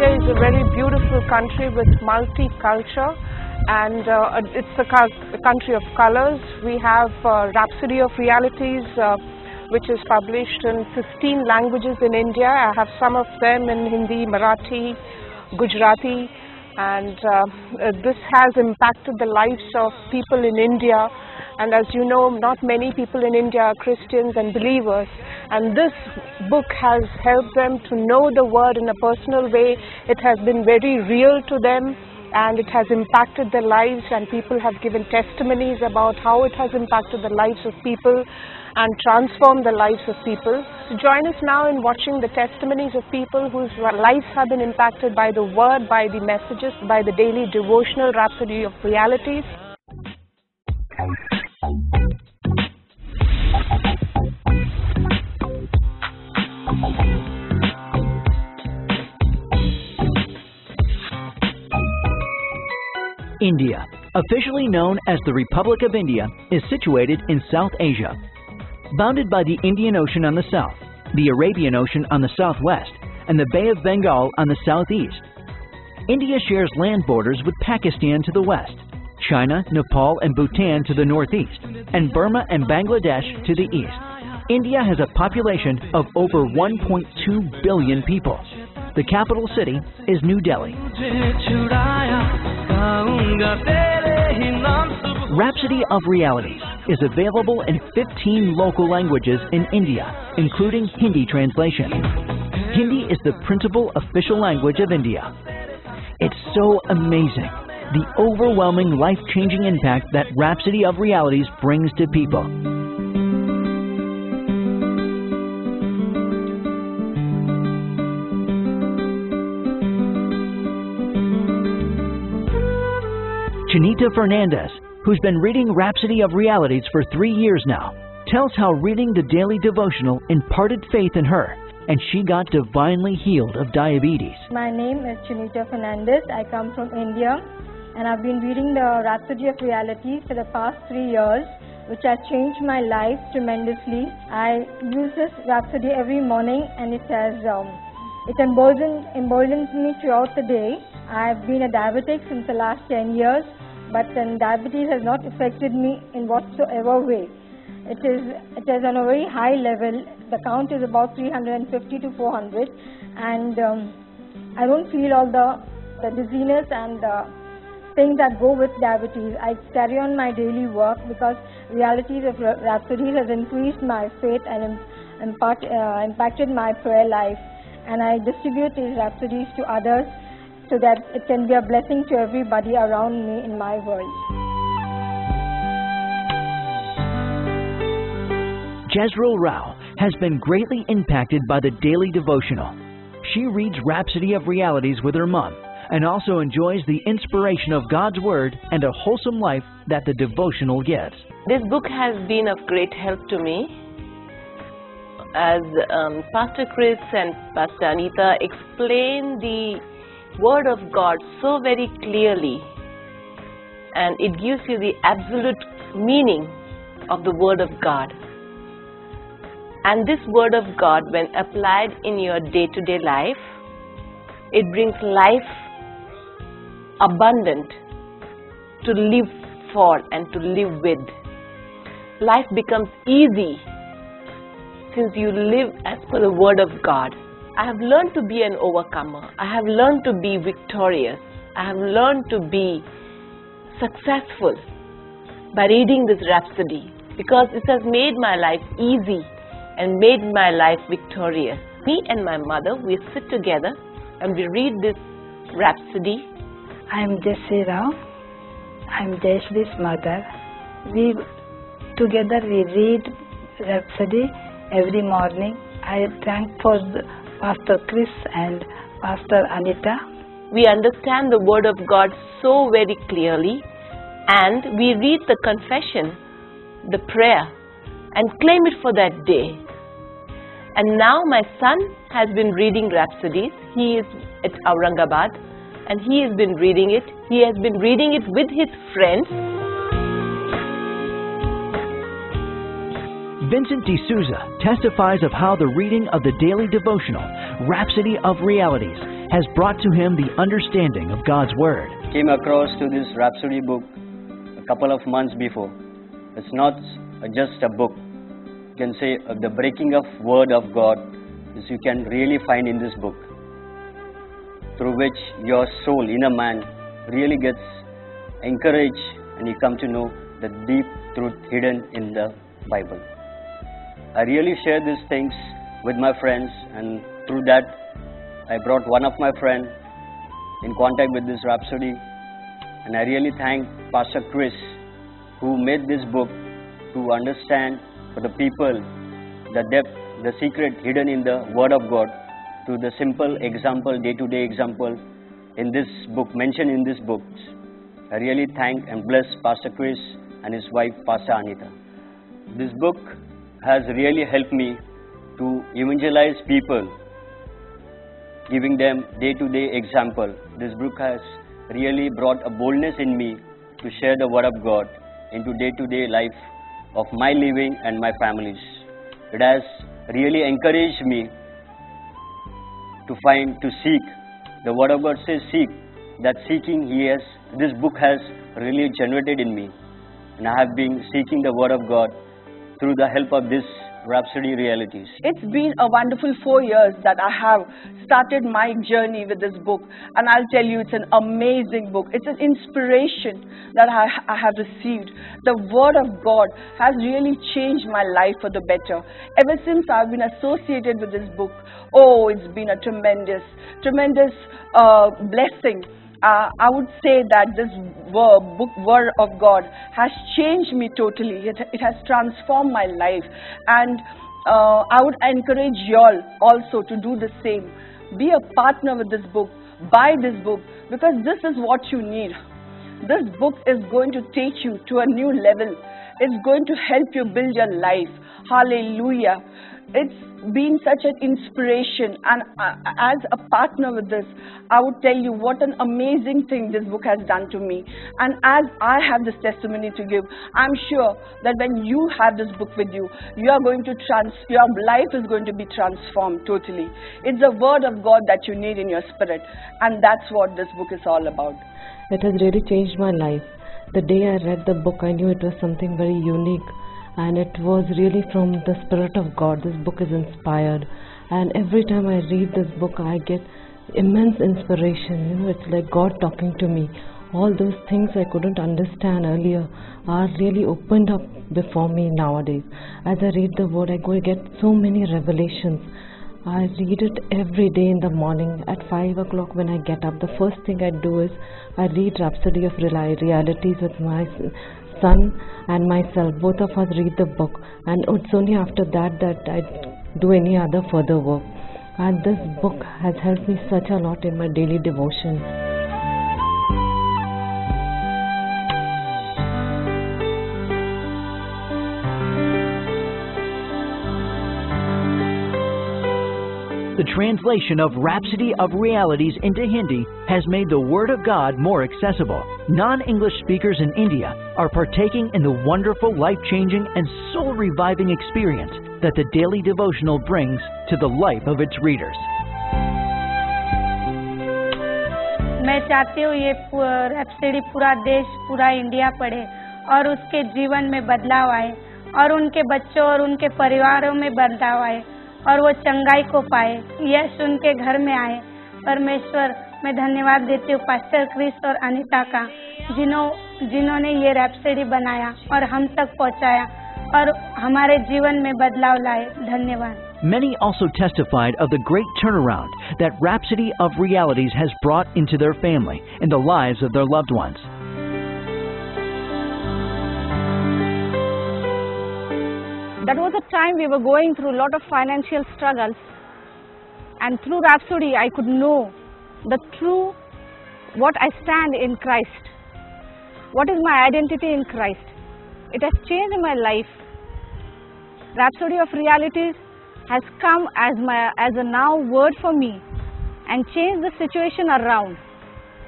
India is a very beautiful country with multicultural and uh, it's a, a, country of colors. We have uh, Rhapsody of Realities uh, which is published in 15 languages in India. I have some of them in Hindi, Marathi, Gujarati and uh, this has impacted the lives of people in India and as you know not many people in India are Christians and believers and this book has helped them to know the word in a personal way. It has been very real to them and it has impacted their lives and people have given testimonies about how it has impacted the lives of people and transformed the lives of people. So join us now in watching the testimonies of people whose lives have been impacted by the word, by the messages, by the daily devotional rhapsody of realities. India, officially known as the Republic of India, is situated in South Asia. Bounded by the Indian Ocean on the south, the Arabian Ocean on the southwest, and the Bay of Bengal on the southeast. India shares land borders with Pakistan to the west, China, Nepal, and Bhutan to the northeast, and Burma and Bangladesh to the east. India has a population of over 1.2 billion people. The capital city is New Delhi. Rhapsody of Realities is available in 15 local languages in India, including Hindi translation. Hindi is the principal official language of India. It's so amazing, the overwhelming life-changing impact that Rhapsody of Realities brings to people. Chinita Fernandez, who's been reading Rhapsody of Realities for three years now, tells how reading the daily devotional imparted faith in her and she got divinely healed of diabetes. My name is Chinita Fernandez. I come from India and I've been reading the Rhapsody of Realities for the past three years which has changed my life tremendously. I use this Rhapsody every morning and it has um, it emboldens, emboldens me throughout the day. I've been a diabetic since the last 10 years but then diabetes has not affected me in whatsoever way. It is, it is on a very high level. The count is about 350 to 400 and um, I don't feel all the, the dizziness and the things that go with diabetes. I carry on my daily work because realities of Rhapsody has increased my faith and uh, impacted my prayer life. And I distribute these rhapsodies to others so that it can be a blessing to everybody around me in my world. Jayashree Rao has been greatly impacted by the daily devotional. She reads Rhapsody of Realities with her mom and also enjoys the inspiration of God's Word and a wholesome life that the devotional gives. This book has been of great help to me as um, Pastor Chris and Pastor Anita explain the word of God so very clearly and it gives you the absolute meaning of the word of God. And this word of God when applied in your day-to-day -day life, it brings life abundant to live for and to live with. Life becomes easy since you live as per the word of God. I have learned to be an overcomer. I have learned to be victorious. I have learned to be successful by reading this rhapsody because this has made my life easy and made my life victorious. Me and my mother, we sit together and we read this rhapsody. I am Jessie Rao. I am Jayashree's mother. We together we read rhapsody every morning. I thank for the Pastor Chris and Pastor Anita. We understand the Word of God so very clearly and we read the confession, the prayer and claim it for that day. And now my son has been reading Rhapsodies. He is at Aurangabad and he has been reading it. He has been reading it with his friends. Vincent D'Souza testifies of how the reading of the daily devotional, Rhapsody of Realities, has brought to him the understanding of God's Word. Came across to this Rhapsody book a couple of months before. It's not just a book. You can say uh, the breaking of Word of God is you can really find in this book, through which your soul, inner man, really gets encouraged and you come to know the deep truth hidden in the Bible. I really share these things with my friends, and through that, I brought one of my friend in contact with this Rhapsody, and I really thank Pastor Chris who made this book to understand for the people the depth, the secret hidden in the Word of God, to the simple example, day-to-day example in this book, mentioned in this book. I really thank and bless Pastor Chris and his wife, Pastor Anita. This book has really helped me to evangelize people, giving them day-to-day example. This book has really brought a boldness in me to share the word of God into day-to-day life of my living and my families. It has really encouraged me to find, to seek. The word of God says seek. That seeking he has, this book has really generated in me. And I have been seeking the word of God through the help of this Rhapsody Realities. It's been a wonderful four years that I have started my journey with this book, and I'll tell you, it's an amazing book. It's an inspiration that I, I have received. The Word of God has really changed my life for the better. Ever since I've been associated with this book, oh, it's been a tremendous, tremendous uh, blessing uh, I would say that this word, book Word of God has changed me totally. It, it has transformed my life, and uh, I would encourage you all also to do the same. Be a partner with this book. Buy this book because this is what you need. This book is going to take you to a new level. It's going to help you build your life. Hallelujah it's been such an inspiration. And uh, as a partner with this i would tell you what an amazing thing this book has done to me. And as i have this testimony to give i'm sure that when you have this book with you you are going to trans your life is going to be transformed totally. It's the word of god that you need in your spirit. And that's what this book is all about. It has really changed my life. The day i read the book i knew it was something very unique and it was really from the Spirit of God. This book is inspired, and every time I read this book, I get immense inspiration. You know, it's like God talking to me. All those things I couldn't understand earlier are really opened up before me nowadays. As I read the Word, I go get so many revelations. I read it every day in the morning at 5 o'clock when I get up. The first thing I do is I read Rhapsody of Realities with my son and myself, both of us read the book, and it's only after that that I do any other further work. And this book has helped me such a lot in my daily devotion. The translation of Rhapsody of Realities into Hindi has made the Word of God more accessible Non English speakers in India are partaking in the wonderful, life changing, and soul reviving experience that the daily devotional brings to the life of its readers. मैं चाहती हूँ ये रैप्सडी पूरा देश पूरा India पढ़े और उसके जीवन में बदलाव आए और उनके बच्चों और उनके परिवारों में बदलाव आए और वो चंगाई को पाए यह सुन के घर में आए परमेश्वर मैं धन्यवाद देती हूँ पास्टर क्रिस और अनिता का जिन्हों जिन्होंने ये रैपसेडी बनाया और हम तक पहुँचाया और हमारे जीवन में बदलाव लाए धन्यवाद Many also testified of the great turnaround that Rhapsody of Realities has brought into their family and the lives of their loved ones. That was a time we were going through a lot of financial struggles and through Rhapsody I could know the true what I stand in Christ. What is my identity in Christ? It has changed my life. Rhapsody of Realities has come as, my, as a now word for me and changed the situation around.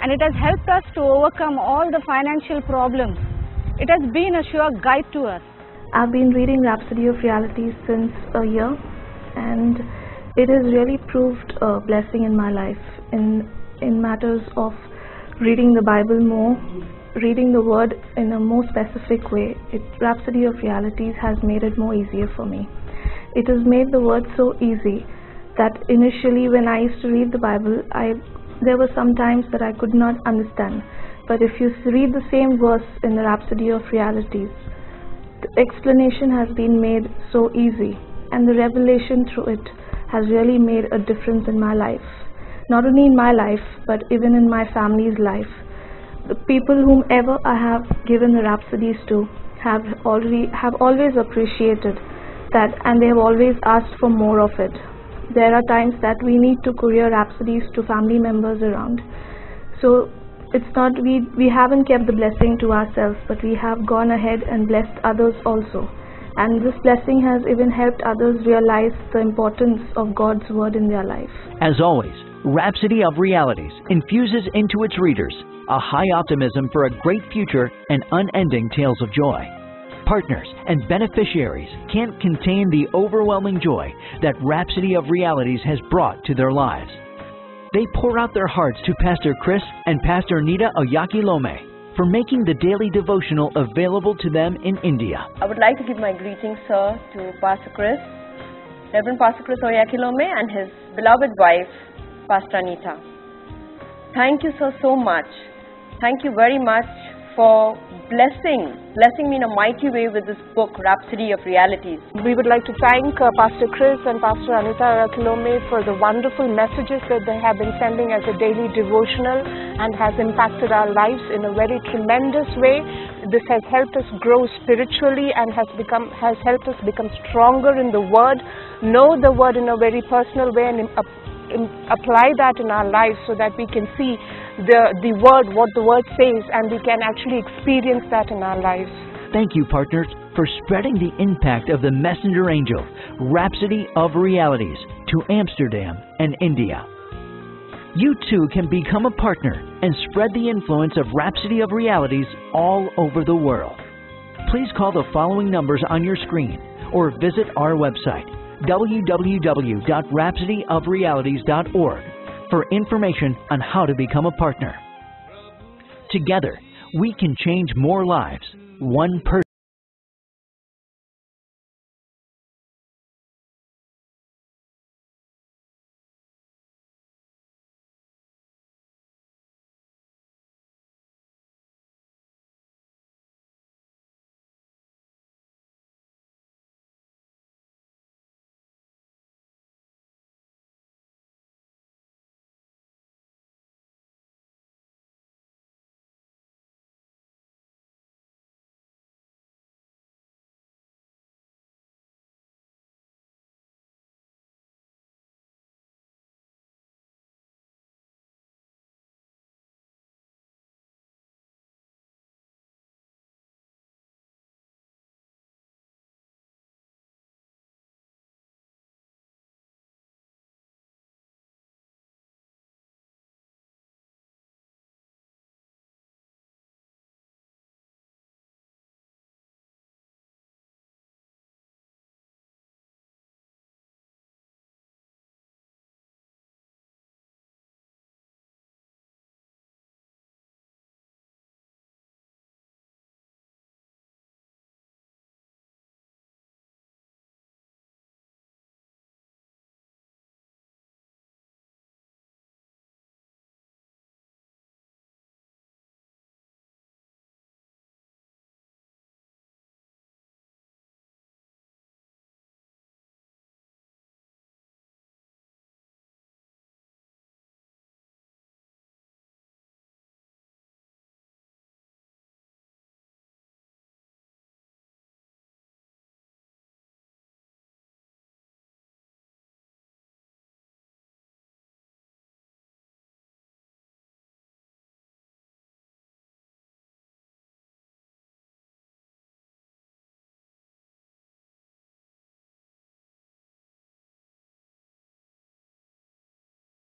And it has helped us to overcome all the financial problems. It has been a sure guide to us. I've been reading Rhapsody of Realities since a year and it has really proved a blessing in my life. In in matters of reading the Bible more, reading the Word in a more specific way. It, Rhapsody of Realities has made it more easier for me. It has made the Word so easy that initially, when I used to read the Bible, I there were some times that I could not understand. But if you read the same verse in the Rhapsody of Realities, the explanation has been made so easy, and the revelation through it has really made a difference in my life. Not only in my life, but even in my family's life. The people whomever I have given the rhapsodies to have already have always appreciated that, and they have always asked for more of it. There are times that we need to courier rhapsodies to family members around. So it's not we we haven't kept the blessing to ourselves, but we have gone ahead and blessed others also. And this blessing has even helped others realize the importance of God's word in their life. As always, Rhapsody of Realities infuses into its readers a high optimism for a great future and unending tales of joy. Partners and beneficiaries can't contain the overwhelming joy that Rhapsody of Realities has brought to their lives. They pour out their hearts to Pastor Chris and Pastor Nita Oyakhilome for making the daily devotional available to them in India. I would like to give my greetings, sir, to Pastor Chris, Reverend Pastor Chris Oyakhilome, and his beloved wife, Pastor Anita. Thank you, sir, so much. Thank you very much for blessing, blessing me in a mighty way with this book, Rhapsody of Realities. We would like to thank uh, Pastor Chris and Pastor Anita Kilome for the wonderful messages that they have been sending as a daily devotional and has impacted our lives in a very tremendous way. This has helped us grow spiritually and has become has helped us become stronger in the Word, know the Word in a very personal way, and apply that in our lives so that we can see the, the word, what the word says, and we can actually experience that in our lives. Thank you, partners, for spreading the impact of the messenger angel, Rhapsody of Realities, to Amsterdam and India. You too can become a partner and spread the influence of Rhapsody of Realities all over the world. Please call the following numbers on your screen or visit our website www.rhapsodyofrealities.org for information on how to become a partner. Together, we can change more lives, one person